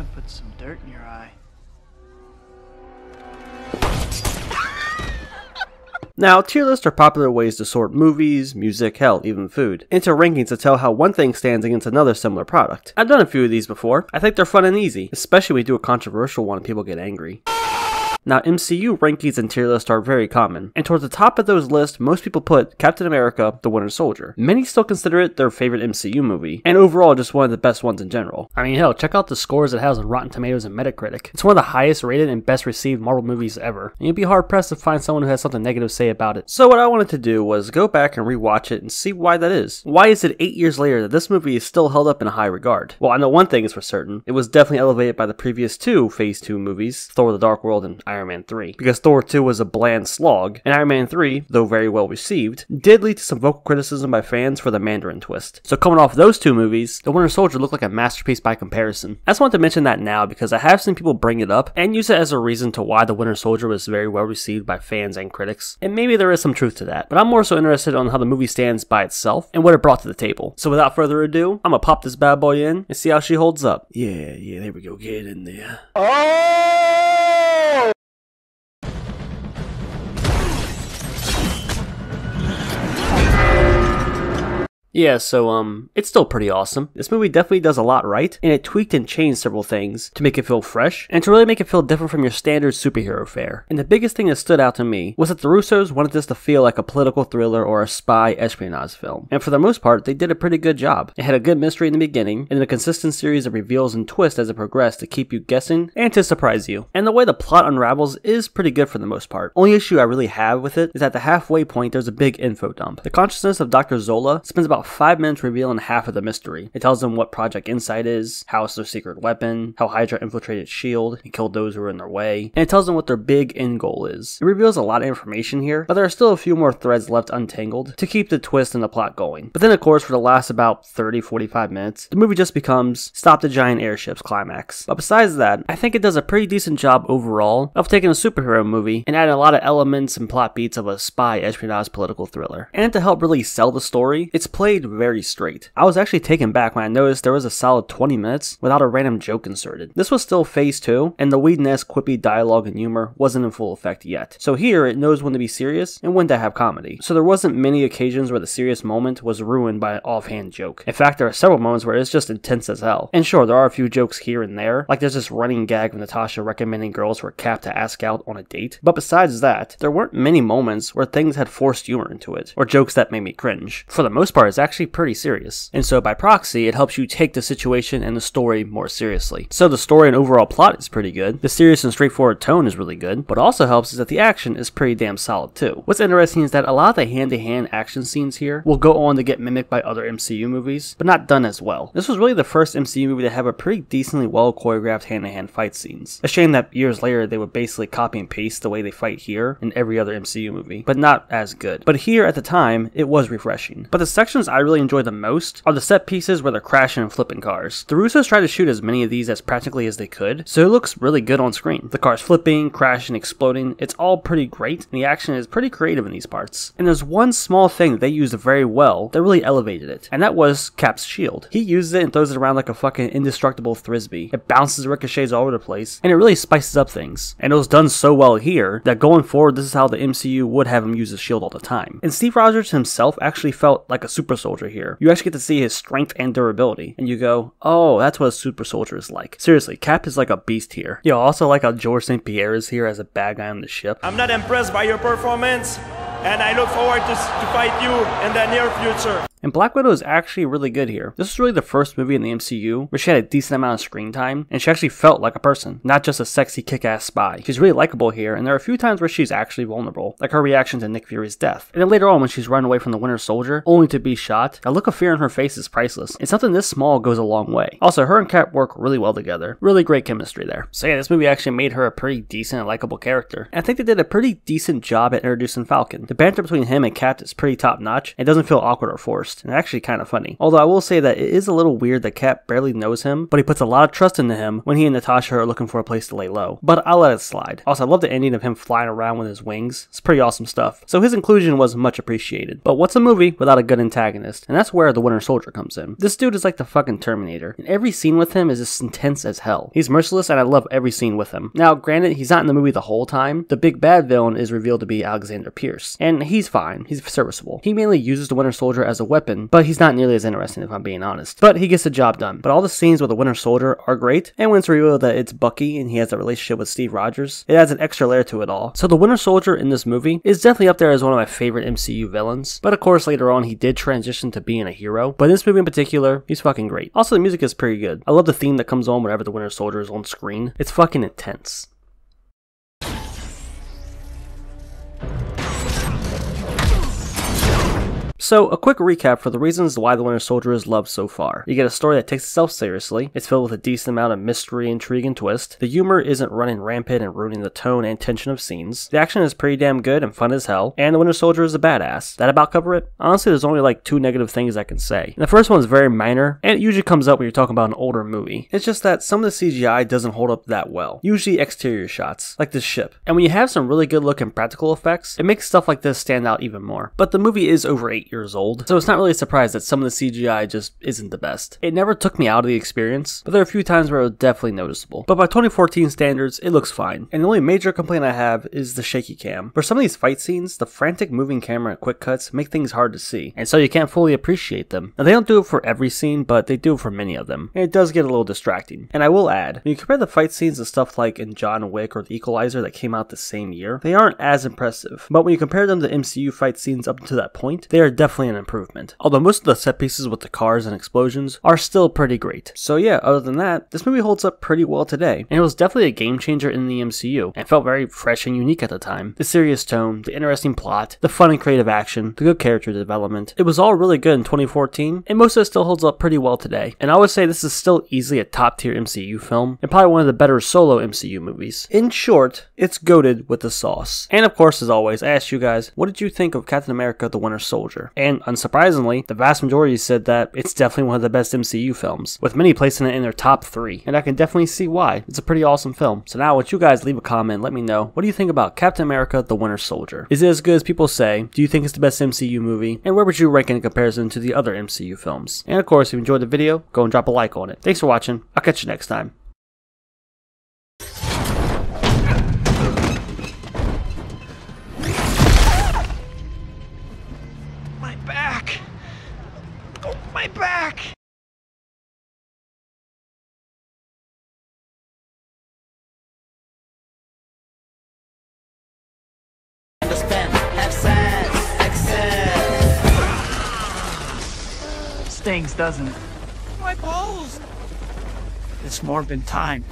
to put some dirt in your eye. Now, tier lists are popular ways to sort movies, music, hell, even food, into rankings to tell how one thing stands against another similar product. I've done a few of these before. I think they're fun and easy, especially when you do a controversial one and people get angry. Now, MCU rankings and tier lists are very common, and towards the top of those lists, most people put Captain America The Winter Soldier. Many still consider it their favorite MCU movie, and overall just one of the best ones in general. I mean, hell, check out the scores it has on Rotten Tomatoes and Metacritic. It's one of the highest rated and best received Marvel movies ever, and you'd be hard pressed to find someone who has something negative to say about it. So, what I wanted to do was go back and rewatch it and see why that is. Why is it eight years later that this movie is still held up in high regard? Well, I know one thing is for certain it was definitely elevated by the previous two Phase 2 movies, Thor the Dark World and Iron Man 3. Because Thor 2 was a bland slog, and Iron Man 3, though very well received, did lead to some vocal criticism by fans for the Mandarin twist. So coming off those two movies, The Winter Soldier looked like a masterpiece by comparison. I just want to mention that now because I have seen people bring it up and use it as a reason to why The Winter Soldier was very well received by fans and critics. And maybe there is some truth to that, but I'm more so interested on how the movie stands by itself and what it brought to the table. So without further ado, I'm gonna pop this bad boy in and see how she holds up. Yeah, yeah, there we go. Get in there. Oh! Yeah, so um, it's still pretty awesome. This movie definitely does a lot right, and it tweaked and changed several things to make it feel fresh and to really make it feel different from your standard superhero fare. And the biggest thing that stood out to me was that the Russos wanted this to feel like a political thriller or a spy espionage film, and for the most part, they did a pretty good job. It had a good mystery in the beginning, and then a consistent series of reveals and twists as it progressed to keep you guessing and to surprise you. And the way the plot unravels is pretty good for the most part. Only issue I really have with it is at the halfway point, there's a big info dump. The consciousness of Dr. Zola spends about five minutes revealing half of the mystery. It tells them what Project Insight is, how it's their secret weapon, how Hydra infiltrated S.H.I.E.L.D. and killed those who were in their way, and it tells them what their big end goal is. It reveals a lot of information here, but there are still a few more threads left untangled to keep the twist and the plot going. But then, of course, for the last about 30 45 minutes, the movie just becomes Stop the Giant Airships climax. But besides that, I think it does a pretty decent job overall of taking a superhero movie and adding a lot of elements and plot beats of a spy espionage political thriller. And to help really sell the story, it's played very straight. I was actually taken back when I noticed there was a solid 20 minutes without a random joke inserted. This was still phase 2, and the Whedon-esque quippy dialogue and humor wasn't in full effect yet. So here, it knows when to be serious and when to have comedy. So there wasn't many occasions where the serious moment was ruined by an offhand joke. In fact, there are several moments where it's just intense as hell. And sure, there are a few jokes here and there, like there's this running gag of Natasha recommending girls for Cap to ask out on a date. But besides that, there weren't many moments where things had forced humor into it, or jokes that made me cringe. For the most part, it's actually pretty serious. And so by proxy, it helps you take the situation and the story more seriously. So the story and overall plot is pretty good. The serious and straightforward tone is really good. What also helps is that the action is pretty damn solid too. What's interesting is that a lot of the hand-to-hand action scenes here will go on to get mimicked by other MCU movies, but not done as well. This was really the first MCU movie to have a pretty decently well choreographed hand-to-hand fight scenes. A shame that years later they would basically copy and paste the way they fight here in every other MCU movie, but not as good. But here at the time, it was refreshing. But the sections I really enjoy the most are the set pieces where they're crashing and flipping cars. The Russos tried to shoot as many of these as practically as they could, so it looks really good on screen. The cars flipping, crashing, exploding, it's all pretty great, and the action is pretty creative in these parts. And there's one small thing that they used very well that really elevated it, and that was Cap's shield. He uses it and throws it around like a fucking indestructible frisbee. It bounces ricochets all over the place, and it really spices up things. And it was done so well here that going forward, this is how the MCU would have him use his shield all the time. And Steve Rogers himself actually felt like a super soldier here. You actually get to see his strength and durability, and you go, oh, that's what a super soldier is like. Seriously, Cap is like a beast here. Yo, also like how George St. Pierre is here as a bad guy on the ship. I'm not impressed by your performance, and I look forward to, to fight you in the near future. And Black Widow is actually really good here. This was really the first movie in the MCU where she had a decent amount of screen time, and she actually felt like a person, not just a sexy kick-ass spy. She's really likable here, and there are a few times where she's actually vulnerable, like her reaction to Nick Fury's death. And then later on when she's running away from the Winter Soldier, only to be shot, a look of fear in her face is priceless, and something this small goes a long way. Also, her and Cap work really well together. Really great chemistry there. So yeah, this movie actually made her a pretty decent and likable character. And I think they did a pretty decent job at introducing Falcon. The banter between him and Cap is pretty top notch, and doesn't feel awkward or forced. and actually kind of funny. Although I will say that it is a little weird that Cap barely knows him, but he puts a lot of trust into him when he and Natasha are looking for a place to lay low. But I'll let it slide. Also, I love the ending of him flying around with his wings. It's pretty awesome stuff. So his inclusion was much appreciated. But what's a movie without a good antagonist? And that's where the Winter Soldier comes in. This dude is like the fucking Terminator, and every scene with him is just intense as hell. He's merciless, and I love every scene with him. Now, granted, he's not in the movie the whole time. The big bad villain is revealed to be Alexander Pierce, and he's fine. He's serviceable. He mainly uses the Winter Soldier as a weapon, but he's not nearly as interesting if I'm being honest. But he gets the job done. But all the scenes with the Winter Soldier are great, and when it's revealed that it's Bucky and he has a relationship with Steve Rogers, it adds an extra layer to it all. So the Winter Soldier in this movie is definitely up there as one of my favorite MCU villains. But of course, later on, he did transition to being a hero. But in this movie in particular, he's fucking great. Also, the music is pretty good. I love the theme that comes on whenever the Winter Soldier is on screen. It's fucking intense. So, a quick recap for the reasons why The Winter Soldier is loved so far. You get a story that takes itself seriously, it's filled with a decent amount of mystery, intrigue, and twist. The humor isn't running rampant and ruining the tone and tension of scenes. The action is pretty damn good and fun as hell, and The Winter Soldier is a badass. That about cover it? Honestly, there's only like two negative things I can say. The first one is very minor, and it usually comes up when you're talking about an older movie. It's just that some of the CGI doesn't hold up that well, usually exterior shots, like this ship. And when you have some really good looking practical effects, it makes stuff like this stand out even more. But the movie is over 8 years old, so it's not really a surprise that some of the CGI just isn't the best. It never took me out of the experience, but there are a few times where it was definitely noticeable. But by 2014 standards, it looks fine. And the only major complaint I have is the shaky cam. For some of these fight scenes, the frantic moving camera and quick cuts make things hard to see, and so you can't fully appreciate them. Now they don't do it for every scene, but they do it for many of them, and it does get a little distracting. And I will add, when you compare the fight scenes to stuff like in John Wick or The Equalizer that came out the same year, they aren't as impressive. But when you compare them to MCU fight scenes up to that point, they are definitely an improvement. Although most of the set pieces with the cars and explosions are still pretty great. So yeah, other than that, this movie holds up pretty well today, and it was definitely a game changer in the MCU, and felt very fresh and unique at the time. The serious tone, the interesting plot, the fun and creative action, the good character development, it was all really good in 2014, and most of it still holds up pretty well today. And I would say this is still easily a top tier MCU film, and probably one of the better solo MCU movies. In short, it's goaded with the sauce. And of course, as always, I asked you guys, what did you think of Captain America the Winter Soldier? And unsurprisingly, the vast majority said that it's definitely one of the best MCU films, with many placing it in their top three. And I can definitely see why. It's a pretty awesome film. So now, would you guys leave a comment, let me know, what do you think about Captain America the Winter Soldier? Is it as good as people say? Do you think it's the best MCU movie? And where would you rank it in comparison to the other MCU films? And of course, if you enjoyed the video, go and drop a like on it. Thanks for watching. I'll catch you next time. stings, doesn't it? My balls! It's more than time.